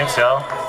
Thanks, y'all.